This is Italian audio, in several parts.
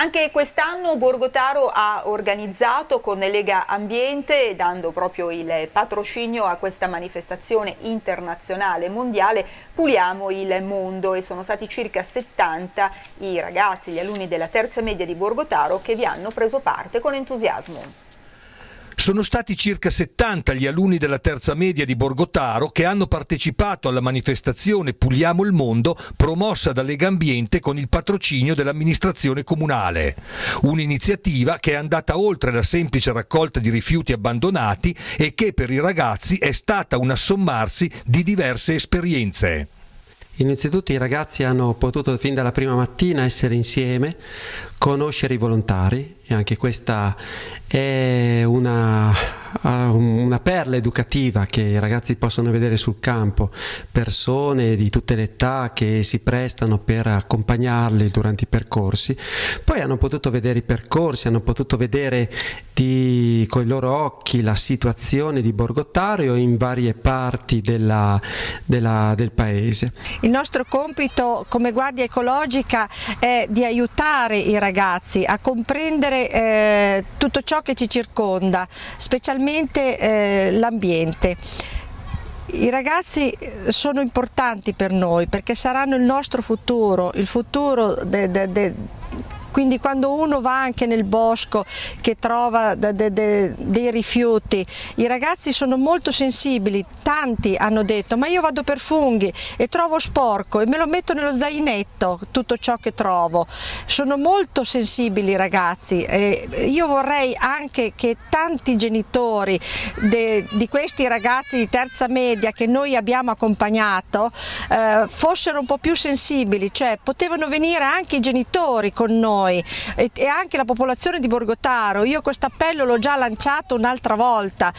Anche quest'anno Borgotaro ha organizzato con Lega Ambiente, dando proprio il patrocinio a questa manifestazione internazionale mondiale, Puliamo il mondo e sono stati circa 70 i ragazzi, gli alunni della terza media di Borgotaro che vi hanno preso parte con entusiasmo. Sono stati circa 70 gli alunni della terza media di Borgotaro che hanno partecipato alla manifestazione Puliamo il mondo promossa da Lega Ambiente con il patrocinio dell'amministrazione comunale. Un'iniziativa che è andata oltre la semplice raccolta di rifiuti abbandonati e che per i ragazzi è stata un assommarsi di diverse esperienze. Innanzitutto i ragazzi hanno potuto fin dalla prima mattina essere insieme, conoscere i volontari e anche questa è una, una, perla educativa che i ragazzi possono vedere sul campo, persone di tutte le età che si prestano per accompagnarli durante i percorsi, poi hanno potuto vedere i percorsi, hanno potuto vedere di, con i loro occhi la situazione di Borgottario in varie parti della, della, del paese. Il nostro compito come Guardia Ecologica è di aiutare i ragazzi a comprendere eh, tutto ciò che ci circonda, specialmente eh, l'ambiente. I ragazzi sono importanti per noi perché saranno il nostro futuro, il futuro de, de, de, quindi quando uno va anche nel bosco che trova de, de, de, dei rifiuti, i ragazzi sono molto sensibili, tanti hanno detto ma io vado per funghi e trovo sporco e me lo metto nello zainetto tutto ciò che trovo, sono molto sensibili i ragazzi e io vorrei anche che tanti genitori di questi ragazzi di terza media che noi abbiamo accompagnato eh, fossero un po' più sensibili, cioè potevano venire anche i genitori con noi noi e, e anche la popolazione di Borgotaro. Io questo appello l'ho già lanciato un'altra volta.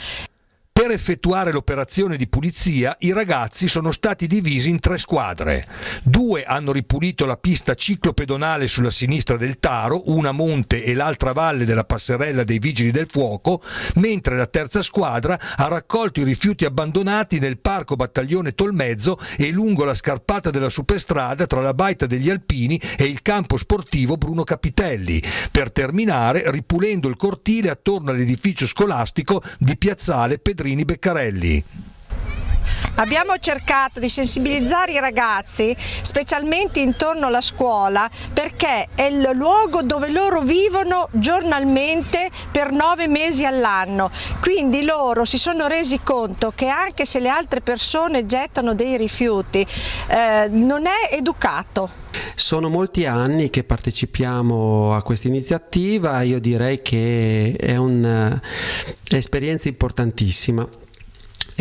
Per effettuare l'operazione di pulizia i ragazzi sono stati divisi in tre squadre. Due hanno ripulito la pista ciclopedonale sulla sinistra del Taro, una monte e l'altra valle della passerella dei Vigili del Fuoco, mentre la terza squadra ha raccolto i rifiuti abbandonati nel parco Battaglione Tolmezzo e lungo la scarpata della superstrada tra la baita degli Alpini e il campo sportivo Bruno Capitelli, per terminare ripulendo il cortile attorno all'edificio scolastico di Piazzale Pedrini Pedrini Beccarelli. Abbiamo cercato di sensibilizzare i ragazzi, specialmente intorno alla scuola, perché è il luogo dove loro vivono giornalmente per nove mesi all'anno. Quindi loro si sono resi conto che anche se le altre persone gettano dei rifiuti, eh, non è educato. Sono molti anni che partecipiamo a questa iniziativa, io direi che è un'esperienza importantissima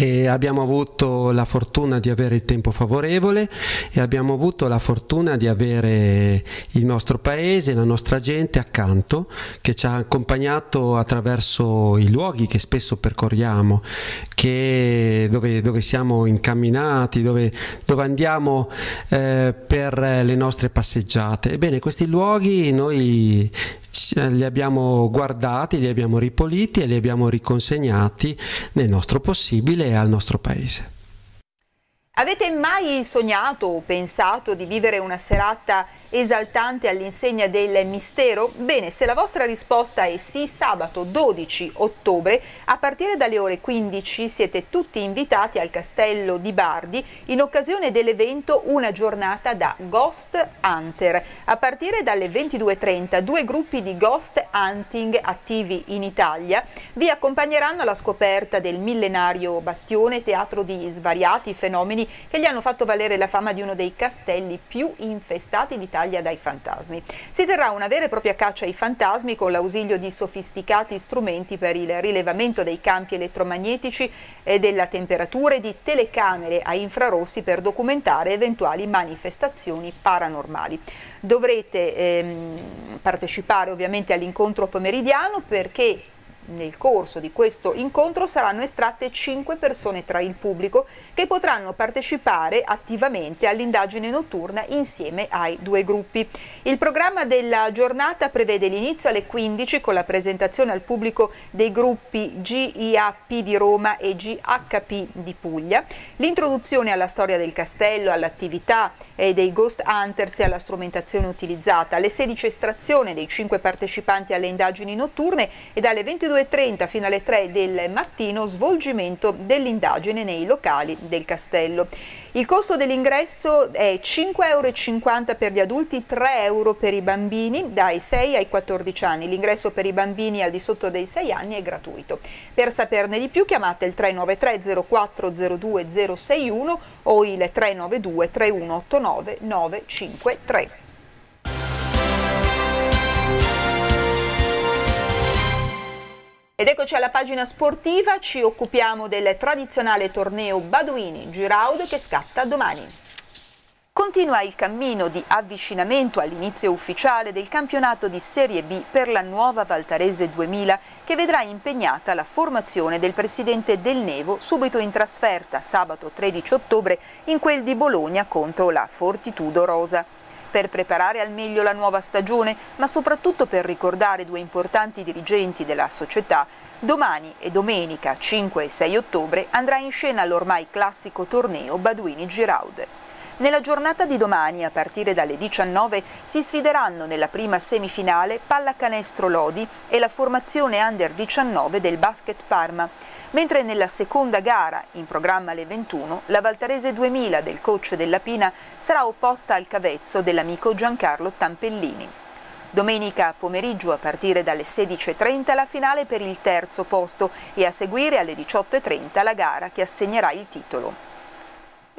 e abbiamo avuto la fortuna di avere il tempo favorevole e abbiamo avuto la fortuna di avere il nostro paese, la nostra gente accanto che ci ha accompagnato attraverso i luoghi che spesso percorriamo, che, dove, dove, siamo incamminati, dove, dove andiamo eh, per le nostre passeggiate. Ebbene, questi luoghi noi li abbiamo guardati, li abbiamo ripuliti e li abbiamo riconsegnati nel nostro possibile e al nostro paese. Avete mai sognato o pensato di vivere una serata esaltante all'insegna del mistero? Bene, se la vostra risposta è sì, sabato 12 ottobre a partire dalle ore 15 siete tutti invitati al castello di Bardi in occasione dell'evento Una giornata da Ghost Hunter. A partire dalle 22.30 due gruppi di ghost hunting attivi in Italia vi accompagneranno alla scoperta del millenario bastione, teatro di svariati fenomeni che gli hanno fatto valere la fama di uno dei castelli più infestati d'Italia battaglia dai fantasmi. Si terrà una vera e propria caccia ai fantasmi con l'ausilio di sofisticati strumenti per il rilevamento dei campi elettromagnetici e della temperatura e di telecamere a infrarossi per documentare eventuali manifestazioni paranormali. Dovrete ehm, partecipare ovviamente all'incontro pomeridiano perché Nel corso di questo incontro saranno estratte 5 persone tra il pubblico che potranno partecipare attivamente all'indagine notturna insieme ai due gruppi. Il programma della giornata prevede l'inizio alle 15 con la presentazione al pubblico dei gruppi GIAP di Roma e GHP di Puglia, l'introduzione alla storia del castello, all'attività dei Ghost Hunters e alla strumentazione utilizzata, alle 16 estrazione dei 5 partecipanti alle indagini notturne e dalle 22.30 fino alle 3 del mattino svolgimento dell'indagine nei locali del castello. Il costo dell'ingresso è 5,50 euro per gli adulti, 3 euro per i bambini dai 6 ai 14 anni. L'ingresso per i bambini al di sotto dei 6 anni è gratuito. Per saperne di più chiamate il 393 0402 061 o il 392 3189 953. Ed eccoci alla pagina sportiva, ci occupiamo del tradizionale torneo Baduini Giraud che scatta domani. Continua il cammino di avvicinamento all'inizio ufficiale del campionato di Serie B per la nuova Valtarese 2000 che vedrà impegnata la formazione del presidente Del Nevo subito in trasferta sabato 13 ottobre in quel di Bologna contro la Fortitudo Rosa per preparare al meglio la nuova stagione, ma soprattutto per ricordare due importanti dirigenti della società, domani e domenica 5 e 6 ottobre andrà in scena l'ormai classico torneo Baduini Giraud. Nella giornata di domani, a partire dalle 19, si sfideranno nella prima semifinale Pallacanestro Lodi e la formazione Under 19 del Basket Parma, mentre nella seconda gara, in programma alle 21, la Valtarese 2000 del coach della Pina sarà opposta al cavezzo dell'amico Giancarlo Tampellini. Domenica pomeriggio a partire dalle 16.30 la finale per il terzo posto e a seguire alle 18.30 la gara che assegnerà il titolo.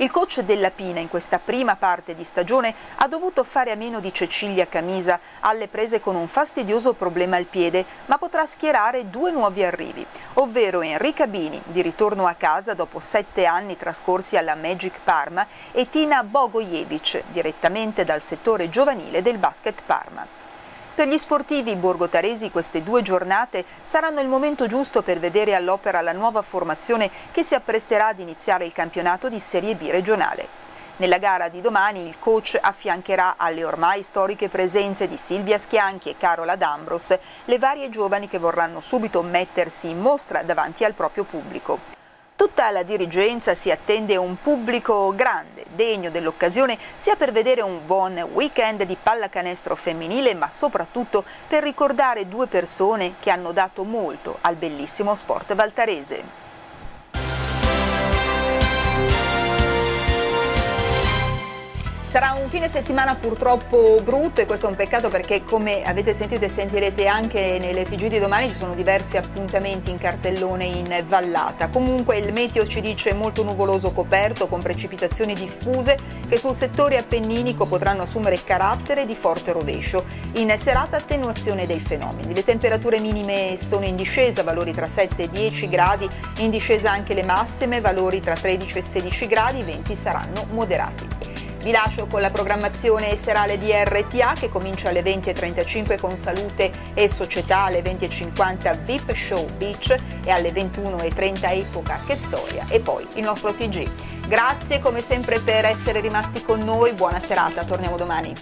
Il coach della Pina in questa prima parte di stagione ha dovuto fare a meno di Cecilia Camisa, alle prese con un fastidioso problema al piede, ma potrà schierare due nuovi arrivi, ovvero Enrica Bini, di ritorno a casa dopo sette anni trascorsi alla Magic Parma, e Tina Bogojevic, direttamente dal settore giovanile del basket Parma. Per gli sportivi borgotaresi queste due giornate saranno il momento giusto per vedere all'opera la nuova formazione che si appresterà ad iniziare il campionato di Serie B regionale. Nella gara di domani il coach affiancherà alle ormai storiche presenze di Silvia Schianchi e Carola D'Ambros le varie giovani che vorranno subito mettersi in mostra davanti al proprio pubblico. Tutta la dirigenza si attende un pubblico grande, degno dell'occasione sia per vedere un buon weekend di pallacanestro femminile ma soprattutto per ricordare due persone che hanno dato molto al bellissimo sport valtarese. Sarà un fine settimana purtroppo brutto e questo è un peccato perché come avete sentito e sentirete anche nelle TG di domani ci sono diversi appuntamenti in cartellone in vallata. Comunque il meteo ci dice molto nuvoloso coperto con precipitazioni diffuse che sul settore appenninico potranno assumere carattere di forte rovescio. In serata attenuazione dei fenomeni. Le temperature minime sono in discesa, valori tra 7 e 10 gradi, in discesa anche le massime, valori tra 13 e 16 gradi, i venti saranno moderati. Vi lascio con la programmazione serale di RTA che comincia alle 20.35 con Salute e Società, alle 20.50 VIP Show Beach e alle 21.30 Epoca che storia e poi il nostro TG. Grazie come sempre per essere rimasti con noi, buona serata, torniamo domani.